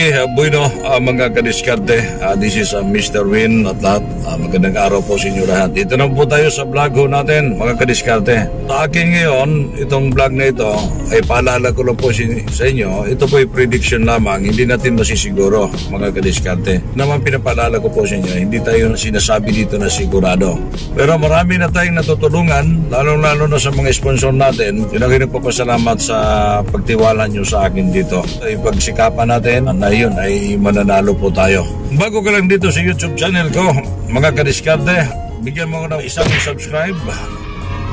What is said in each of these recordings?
Uh, bueno, uh, mga kadiskarte, uh, this is uh, Mr. Win at lahat. Uh, magandang araw po sa inyo lahat. Ito na po tayo sa vlog ho natin, mga kadiskarte. Sa akin ngayon, itong vlog na ito, ay paalala ko lang po sa inyo, ito po ay prediction lamang, hindi natin masisiguro, mga kadiskarte. Naman pinapaalala ko po sa inyo, hindi tayo sinasabi dito na sigurado. Pero marami na tayong natutulungan, lalong-lalo na sa mga sponsor natin. Yun ang nagpapasalamat sa pagtiwala nyo sa akin dito. Ay pagsikapan natin na yun ay mananalo po tayo. Bago ka lang dito sa YouTube channel ko, mga kadiskarte, bigyan mo ko ng isang subscribe.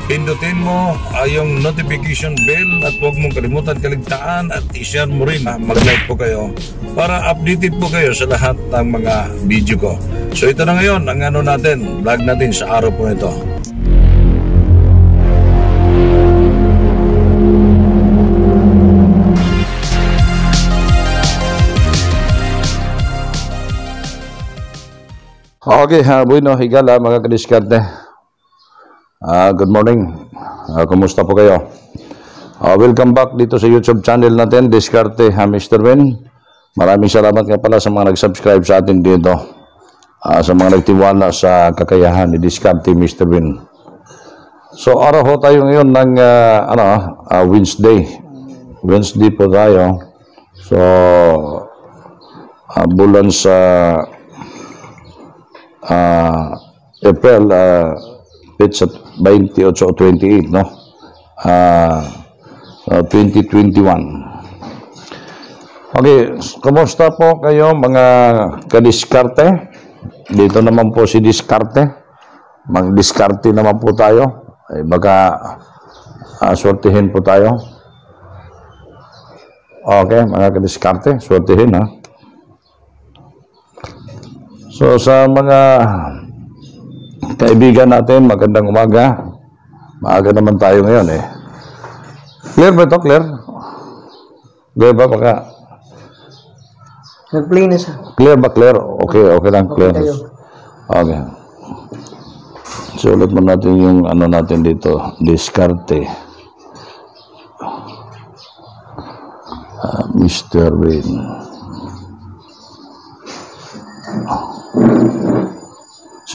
Pindutin mo ay yung notification bell at huwag mong kalimutan kaligtaan at i-share mo rin. Mag-like po kayo para updated po kayo sa lahat ng mga video ko. So ito na ngayon ang ano natin, vlog natin sa araw po nito. Okay, uh, bueno, higala mga kadiskarte. Uh, good morning. Uh, kumusta po kayo? Uh, welcome back dito sa YouTube channel natin, Diskarte uh, Mr. Win. Maraming salamat nga pala sa mga nag-subscribe sa atin dito. Uh, sa mga nagtiwala sa kakayahan ni Diskarte Mr. Win. So, araw ho tayo ngayon ng uh, ano, uh, Wednesday. Wednesday po tayo. So, uh, bulan sa uh, April uh, it's at 28 o 28 no uh, uh, 2021 okay kumusta po kayo mga kadiskarte? Dito naman po si diskarte. Magdiskarte naman po tayo. Ay baka uh, swertihin po tayo. Okay mga kadiskarte swertihin ha So sa mga kaibigan natin, magandang umaga. Maaga naman tayo ngayon eh. Clear ba ito? Clear? Clear ba? Baka... Nag-play na siya. Clear ba? Clear? Okay, okay lang. Clear. Okay. Okay. Sulat mo natin yung ano natin dito. Diskarte. Uh, Mr. Wayne.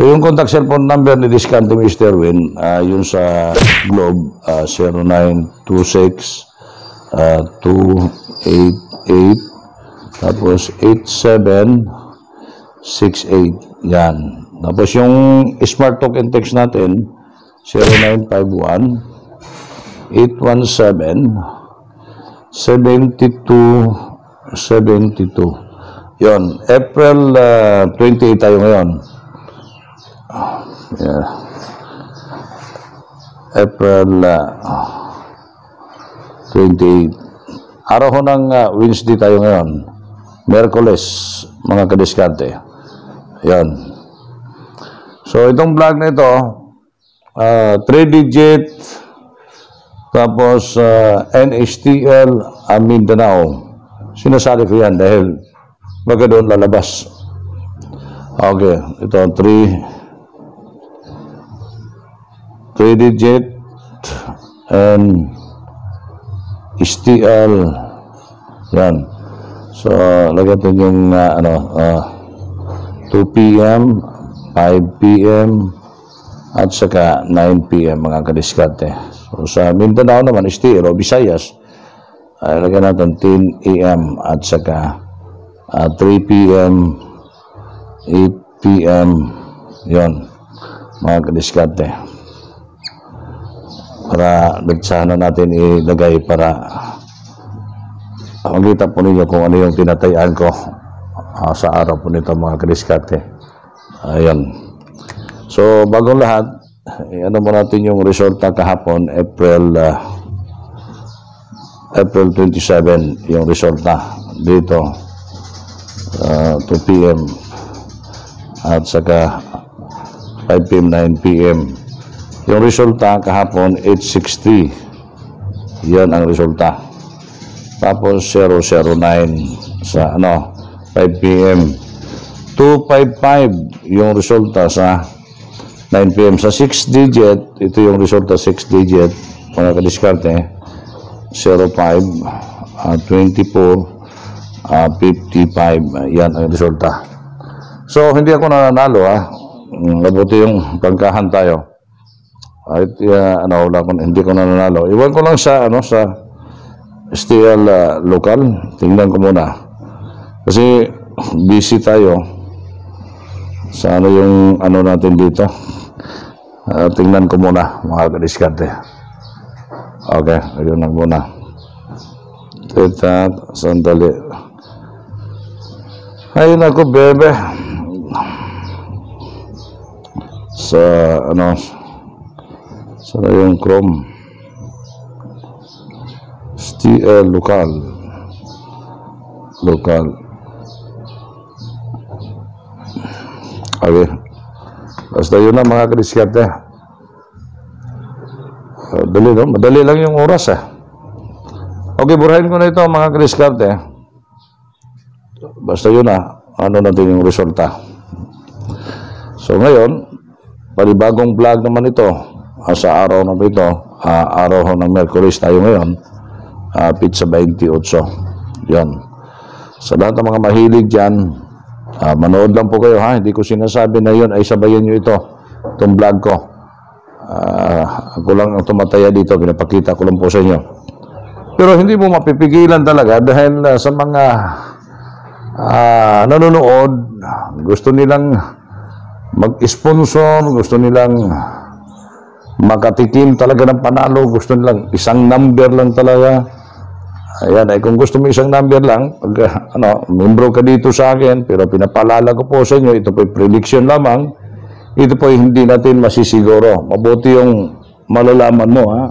So yung contact cellphone number ni Discount Mr. Win, uh, yun sa Globe, uh, 0926 uh, 288 tapos 8768 yan. Tapos yung smart token text natin 0951 817 72 72 yon April uh, 28 tayo ngayon yeah. April uh, 28 araw ho ng uh, Wednesday tayo ngayon. Merkules mga kadiskante. Yan so itong vlog na ito uh, 3 digit tapos uh, NHTL Mindanao. Sinasali ko yan dahil baga doon lalabas. Okay ito 3 3 digit and STL yan so lagyan yung uh, ano uh, 2 p.m. 5 p.m. at saka 9 p.m. mga kadiskarte so sa Mindanao naman STL o Visayas ay lagyan natin 10 a.m. at saka uh, 3 p.m. 8 p.m. yon mga kadiskarte para sana natin ilagay para makita po ninyo kung ano yung tinatayaan ko uh, sa araw po nito mga kadiskarte ayan so bagong lahat eh, ano mo natin yung resulta kahapon April uh, April 27 yung resulta dito uh, 2 p.m. at saka 5 p.m. 9 p.m. Yung resulta kahapon 860. Yan ang resulta. Tapos 009 sa ano 5 p.m. 255 yung resulta sa 9 p.m. Sa 6 digit, ito yung resulta 6 digit, mga kadiskarte, 05, uh, 24, ah, 55. Ah, yan ang resulta. So, hindi ako nananalo ha. Mm, Mabuti yung pagkahan tayo. Kahit uh, ano, wala ko, hindi ko nananalo. Iwan ko lang sa, ano, sa STL ah, local. Tingnan ko muna. Kasi busy tayo sa ano yung ano natin dito. Ah, tingnan ko muna mga kadiskarte. Okay, ayun lang muna. Tita, sandali. Ay, naku, bebe. Sa, ano, sa yung Chrome. STL local. Local. Okay. Basta yun na mga kadiskarte. Uh, dali, no? Madali lang yung oras eh. Okay, burahin ko na ito mga kadiskarte. Basta yun na. Ano natin yung resulta. So ngayon, panibagong vlog naman ito. Ah, sa araw na ito, ah, araw ng Mercury tayo ngayon. Ah, pizza 28. Yan. Sa lahat ng mga mahilig dyan, ah, manood lang po kayo ha. Hindi ko sinasabi na yun ay sabayan nyo ito. Itong vlog ko. Ah, ako lang ang tumataya dito. Pinapakita ko lang po sa inyo. Pero hindi mo mapipigilan talaga dahil ah, sa mga ah, nanonood, gusto nilang mag-sponsor, gusto nilang makatikim talaga ng panalo, gusto nilang isang number lang talaga. Ayan, ay kung gusto mo isang number lang, pag ah, ano, membro ka dito sa akin, pero pinapalala ko po sa inyo, ito po prediction lamang, ito po hindi natin masisiguro. Mabuti yung malalaman mo, ha?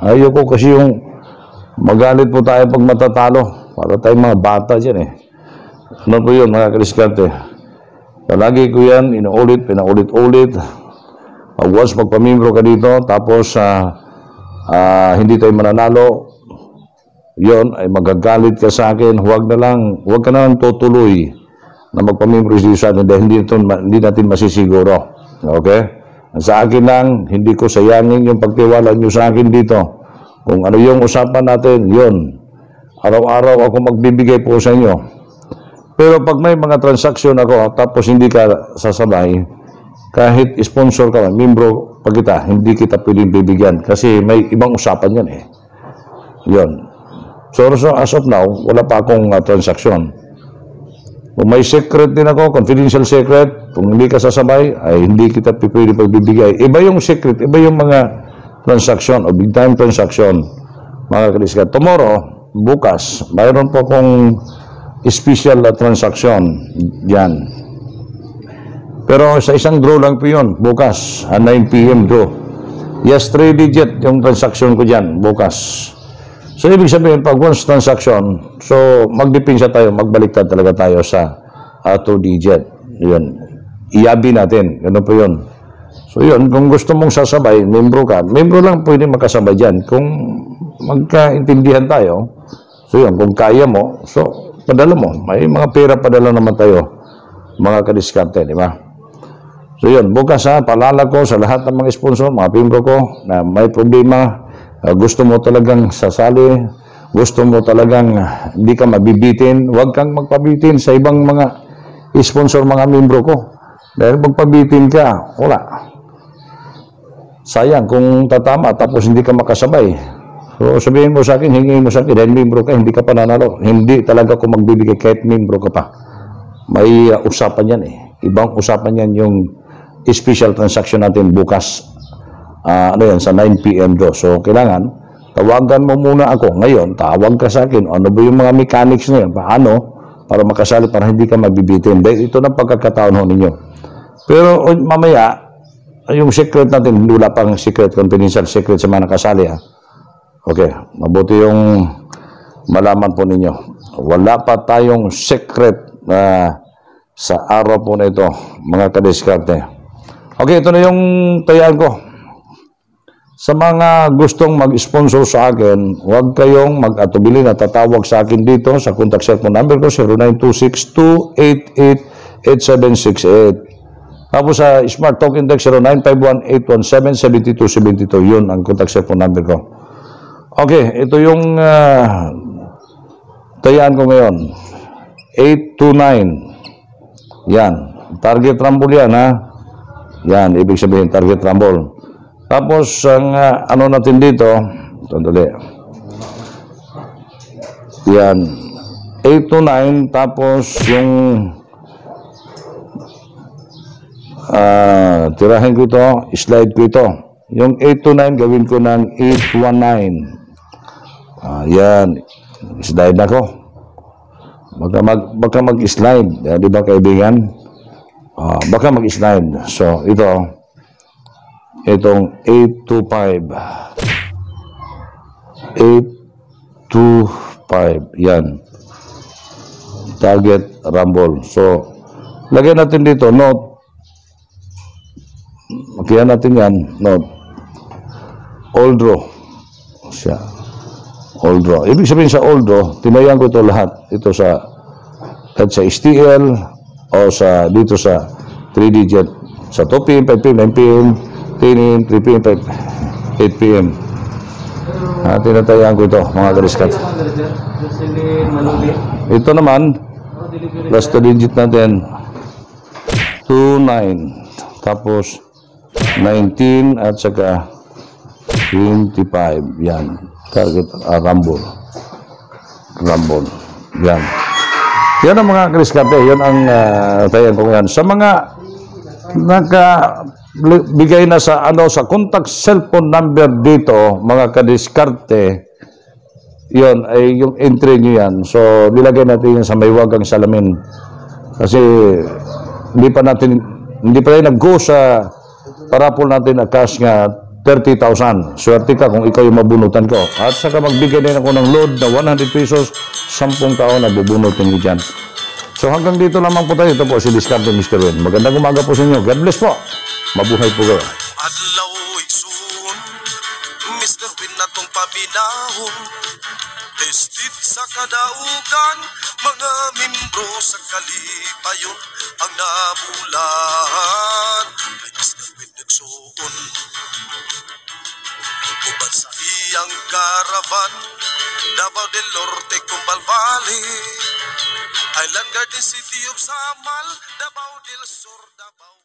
Ayoko kasi yung magalit po tayo pag matatalo. Para tayong mga bata dyan, eh. Ano po yun, mga kaliskante? Palagi ko yan, inuulit, pinaulit-ulit. Pag once magpamimbro ka dito, tapos ah, ah, hindi tayo mananalo, yon ay magagalit ka sa akin, huwag na lang, huwag ka na lang tutuloy na magpamimbro sa atin dahil hindi, ito, hindi natin masisiguro. Okay? Sa akin lang, hindi ko sayangin yung pagtiwala nyo sa akin dito. Kung ano yung usapan natin, yon Araw-araw ako magbibigay po sa inyo. Pero pag may mga transaksyon ako, tapos hindi ka sasabay, kahit sponsor ka man, membro pag kita, hindi kita pwedeng bibigyan. Kasi may ibang usapan yan eh. Yun. So, so as of now, wala pa akong uh, transaksyon. Kung may secret din ako, confidential secret, kung hindi ka sasabay, ay hindi kita pwede pagbibigay. Iba yung secret, iba yung mga transaksyon o big time transaction. Mga kaliska. Tomorrow, bukas, mayroon po akong special uh, transaction yan. Pero sa isang draw lang po yun, bukas, ah, 9 p.m. draw. Yes, 3 digit yung transaction ko dyan, bukas. So, ibig sabihin, pag once transaction, so, magdipinsa tayo, magbaliktad talaga tayo sa uh, 2 digit. Yun. Iabi natin. Ganun po yun. So, yun. Kung gusto mong sasabay, membro ka, membro lang pwede makasabay dyan. Kung magkaintindihan tayo, so yun, kung kaya mo, so, padala mo. May mga pera padala naman tayo, mga kadiskarte, di ba? So yun, bukas ha, palala ko sa lahat ng mga sponsor, mga pimbro ko, na may problema, uh, gusto mo talagang sasali, gusto mo talagang hindi ka mabibitin, huwag kang magpabitin sa ibang mga sponsor, mga membro ko. Dahil magpabitin ka, wala. Sayang kung tatama tapos hindi ka makasabay. So sabihin mo sa akin, hingin mo sa akin, dahil membro ka, hindi ka pa nanalo. Hindi talaga ko magbibigay kahit membro ka pa. May uh, usapan yan eh. Ibang usapan yan yung special transaction natin bukas. Uh, ano yan, sa 9 p.m. do. So, kailangan, tawagan mo muna ako. Ngayon, tawag ka sa akin. Ano ba yung mga mechanics na yan? Paano? Para makasali, para hindi ka mabibitin. Dahil ito na pagkakataon ho ninyo. Pero mamaya, yung secret natin, wala pang secret, confidential secret sa mga nakasali. Ha? Okay, mabuti yung malaman po ninyo. Wala pa tayong secret na sa araw po na ito, mga kadiskarte. Okay, ito na yung tayaan ko. Sa mga gustong mag-sponsor sa akin, huwag kayong mag-atubili na tatawag sa akin dito sa contact cellphone number ko 0926-288-8768. Tapos sa Smart Talk Index 0951-817-7272. Yun ang contact cellphone number ko. Okay, ito yung uh, tayaan ko ngayon. 829. Yan. Target rumble yan, ha? Yan, ibig sabihin, target rumble. Tapos, ang ah, ano natin dito, sandali. Yan. 829, tapos yung ah tirahin ko ito, slide ko ito. Yung 829, gawin ko ng 819. Ah, yan. Slide na ko. Baka mag baka mag-slide, eh, di ba kaibigan? Ah, baka mag-slide. So, ito itong 825. 825. Yan. Target rumble. So, lagyan natin dito note. Kaya natin yan, note. All draw. Siya. All draw. Ibig sabihin sa all draw, tinayan ko ito lahat. Ito sa kahit sa STL o sa dito sa 3 digit sa 2 p.m., 5 p.m., 9 p.m., 10 a.m., 3 p.m., 5, 8 p.m. Ah, tinatayan ko ito, mga kariskat. Ito naman, last digit natin, 2, 9, tapos 19 at saka 25. Yan. Target uh, rumble. Rumble. Yan. Yan ang mga kriskate. Yan ang uh, tayan ko yan. Sa mga naka bigay na sa ano sa contact cellphone number dito mga kadiskarte yon ay yung entry nyo yan so nilagay natin yan sa may wagang salamin kasi hindi pa natin hindi pa rin nag-go sa parapol natin na cash nga 30,000. Swerte ka kung ikaw yung mabunutan ko. At saka magbigay din ako ng load na 100 pesos, 10 taon na bubunutin ko dyan. So hanggang dito lamang po tayo. Ito po si Discarte Mr. Win. Magandang umaga po sa inyo. God bless po. Mabuhay po kayo. Adlaw igsoon Mr. Win na tong paminahon Testit sa kadaugan Mga membro sa kalipayon Ang nabulan Kay Mr. Win nagsuon sa iyang karavan Davao del Norte, Cumbal Valley. Island Garden City of Samal Davao del Sur, Davao